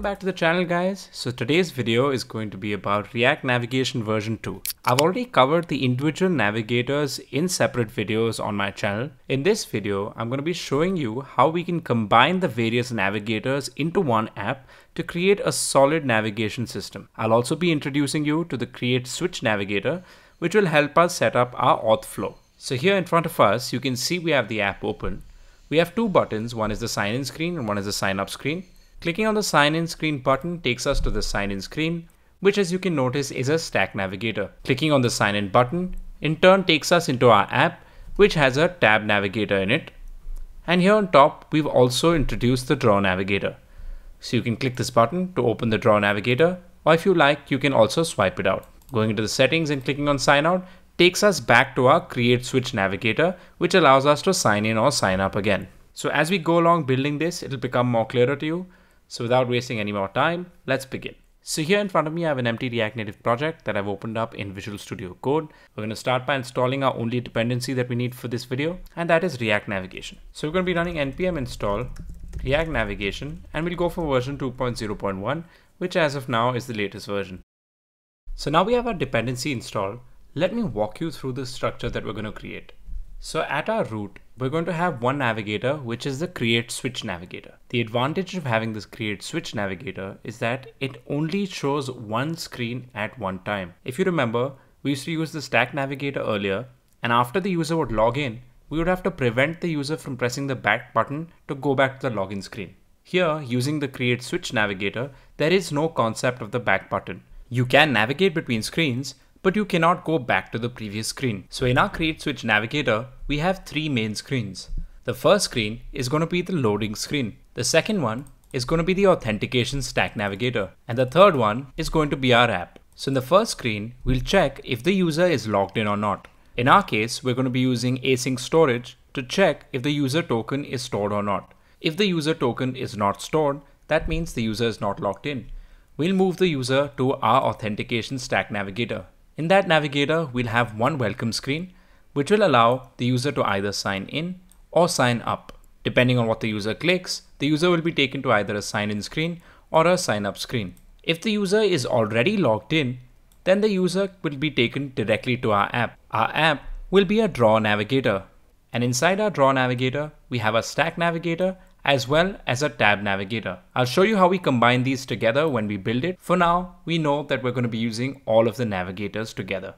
Welcome back to the channel guys. So today's video is going to be about React Navigation version 2. I've already covered the individual navigators in separate videos on my channel. In this video, I'm going to be showing you how we can combine the various navigators into one app to create a solid navigation system. I'll also be introducing you to the Create Switch Navigator, which will help us set up our auth flow. So here in front of us, you can see we have the app open. We have two buttons, one is the sign in screen and one is the sign up screen. Clicking on the sign in screen button takes us to the sign in screen, which as you can notice is a stack navigator. Clicking on the sign in button in turn takes us into our app, which has a tab navigator in it. And here on top, we've also introduced the drawer navigator. So you can click this button to open the drawer navigator, or if you like, you can also swipe it out. Going into the settings and clicking on sign out takes us back to our create switch navigator, which allows us to sign in or sign up again. So as we go along building this, it'll become more clearer to you. So without wasting any more time, let's begin. So here in front of me, I have an empty React Native project that I've opened up in Visual Studio Code. We're going to start by installing our only dependency that we need for this video, and that is React Navigation. So we're going to be running npm install React Navigation, and we'll go for version 2.0.1, which as of now is the latest version. So now we have our dependency installed, let me walk you through the structure that we're going to create. So at our root, we're going to have one navigator, which is the create switch navigator. The advantage of having this create switch navigator is that it only shows one screen at one time. If you remember, we used to use the stack navigator earlier, and after the user would log in, we would have to prevent the user from pressing the back button to go back to the login screen. Here, using the create switch navigator, there is no concept of the back button. You can navigate between screens, but you cannot go back to the previous screen. So in our Create Switch Navigator, we have three main screens. The first screen is going to be the loading screen. The second one is going to be the authentication stack navigator. And the third one is going to be our app. So in the first screen, we'll check if the user is logged in or not. In our case, we're going to be using async storage to check if the user token is stored or not. If the user token is not stored, that means the user is not logged in. We'll move the user to our authentication stack navigator. In that navigator, we'll have one welcome screen, which will allow the user to either sign in or sign up. Depending on what the user clicks, the user will be taken to either a sign in screen or a sign up screen. If the user is already logged in, then the user will be taken directly to our app. Our app will be a drawer navigator. And inside our drawer navigator, we have a stack navigator as well as a tab navigator. I'll show you how we combine these together when we build it. For now, we know that we're going to be using all of the navigators together.